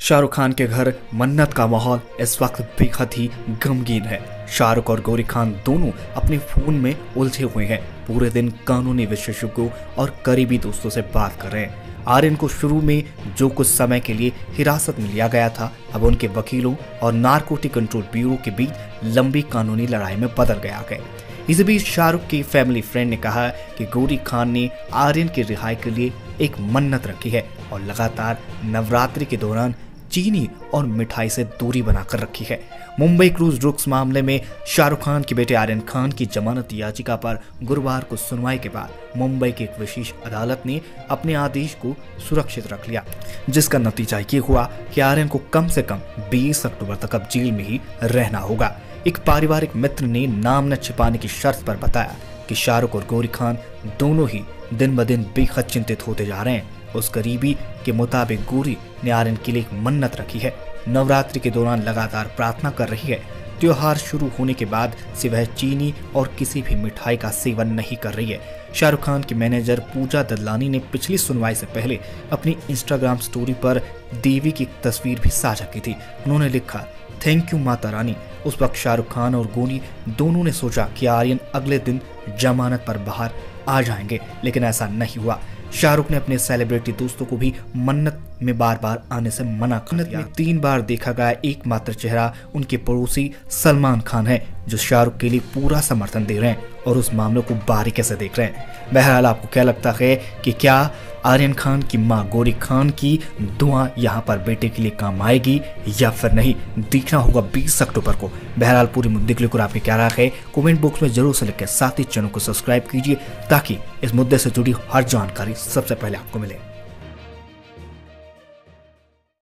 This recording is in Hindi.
शाहरुख खान के घर मन्नत का माहौल इस वक्त बेहद ही गमगीन है। शाहरुख और गौरी खान दोनों अपने फ़ोन में उलझे हुए हैं। पूरे दिन कानूनी विशेषज्ञों और करीबी दोस्तों से बात कर रहे हैं। आर्यन को शुरू में जो कुछ समय के लिए हिरासत में लिया गया था, अब उनके वकीलों और नारकोटिक कंट्रोल ब्यूरो के बीच लंबी कानूनी लड़ाई में बदल गया है। इस बीच शाहरुख की फैमिली फ्रेंड ने कहा कि गौरी खान ने आर्यन की रिहाई के लिए एक मन्नत रखी है और लगातार नवरात्रि के दौरान चीनी और मिठाई से दूरी बनाकर रखी है। मुंबई क्रूज रुक्स मामले में शाहरुख खान के बेटे आर्यन खान की जमानत याचिका पर गुरुवार को सुनवाई के बाद मुंबई की एक विशेष अदालत ने अपने आदेश को सुरक्षित रख लिया, जिसका नतीजा ये हुआ कि आर्यन को कम से कम 20 अक्टूबर तक अब जेल में ही रहना होगा। एक पारिवारिक मित्र ने नाम न छिपाने की शर्त पर बताया कि शाहरुख और गौरी खान दोनों ही दिन ब दिन बेहद चिंतित होते जा रहे हैं। उस गरीबी के मुताबिक गौरी ने आर्यन के लिए एक मन्नत रखी है। नवरात्रि के दौरान लगातार प्रार्थना कर रही है। त्योहार शुरू होने के बाद से वह चीनी और किसी भी मिठाई का सेवन नहीं कर रही है। शाहरुख खान की मैनेजर पूजा ददलानी ने पिछली सुनवाई से पहले अपनी इंस्टाग्राम स्टोरी पर देवी की तस्वीर भी साझा की थी। उन्होंने लिखा थैंक यू माता रानी। उस वक्त शाहरुख खान और गोनी दोनों ने सोचा कि आर्यन अगले दिन जमानत पर बाहर आ जाएँगे, लेकिन ऐसा नहीं हुआ। शाहरुख ने अपने सेलिब्रिटी दोस्तों को भी मन्नत में बार बार आने से मना कर दिया। तीन बार देखा गया एकमात्र चेहरा उनके पड़ोसी सलमान खान है। जो शाहरुख के लिए पूरा समर्थन दे रहे हैं और उस मामले को बारीकी से देख रहे हैं। बहरहाल आपको क्या लगता है कि क्या आर्यन खान की माँ गौरी खान की दुआ यहाँ पर बेटे के लिए काम आएगी या फिर नहीं? देखना होगा 20 अक्टूबर को। बहरहाल पूरी मुद्दे के लिए आपकी क्या राय है, कमेंट बॉक्स में ज़रूर से लिखे साथ ही चैनल को सब्सक्राइब कीजिए ताकि इस मुद्दे से जुड़ी हर जानकारी सबसे पहले आपको मिले।